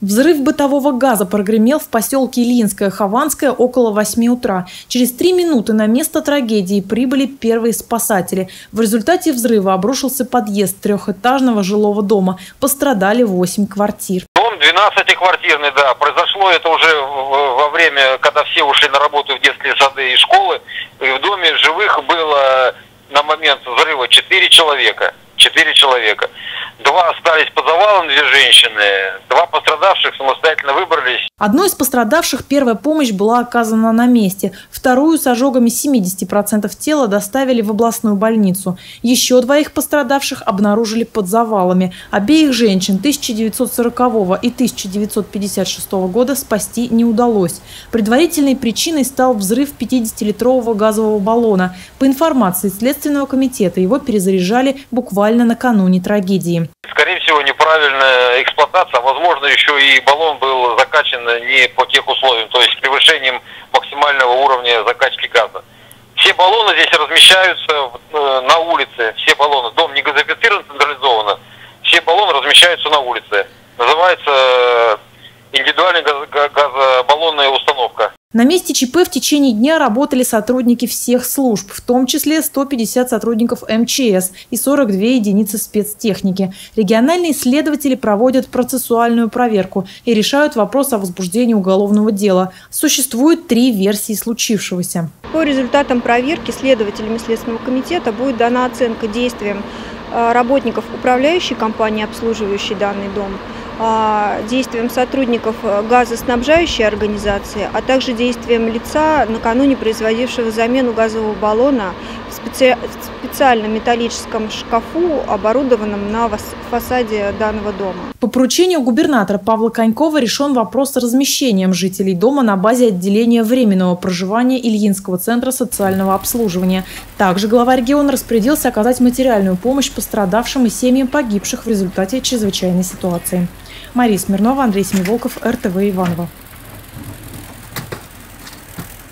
Взрыв бытового газа прогремел в поселке Ильинское, Хованское около 8 утра. Через три минуты на место трагедии прибыли первые спасатели. В результате взрыва обрушился подъезд трехэтажного жилого дома. Пострадали 8 квартир. Дом 12-квартирный, да. Произошло это уже во время, когда все ушли на работу в детские сады и школы. И в доме живых было на момент взрыва 4 человека. 4 человека. Два остались по завалам, две женщины. Два пострадавших самостоятельно выбрались. Одной из пострадавших первая помощь была оказана на месте. Вторую с ожогами 70% тела доставили в областную больницу. Еще двоих пострадавших обнаружили под завалами. Обеих женщин 1940 и 1956 года спасти не удалось. Предварительной причиной стал взрыв 50-литрового газового баллона. По информации Следственного комитета его перезаряжали буквально накануне трагедии всего, неправильная эксплуатация, а возможно еще и баллон был закачан не по тех условиям, то есть превышением максимального уровня закачки газа. Все баллоны здесь размещаются э, на улице, все баллоны, дом не газифицирован централизованно, все баллоны размещаются на улице. Называется э, индивидуальная газобаллонная установка. На месте ЧП в течение дня работали сотрудники всех служб, в том числе 150 сотрудников МЧС и 42 единицы спецтехники. Региональные следователи проводят процессуальную проверку и решают вопрос о возбуждении уголовного дела. Существует три версии случившегося. По результатам проверки следователями Следственного комитета будет дана оценка действиям э, работников управляющей компании, обслуживающей данный дом, действиям сотрудников э, газоснабжающей организации, а также действиям лица, накануне производившего замену газового баллона в специальном металлическом шкафу, оборудованном на фасаде данного дома. По поручению губернатора Павла Конькова решен вопрос с размещением жителей дома на базе отделения временного проживания Ильинского центра социального обслуживания. Также глава региона распорядился оказать материальную помощь пострадавшим и семьям погибших в результате чрезвычайной ситуации. Мария Смирнова, Андрей Семиволков, РТВ Иванова.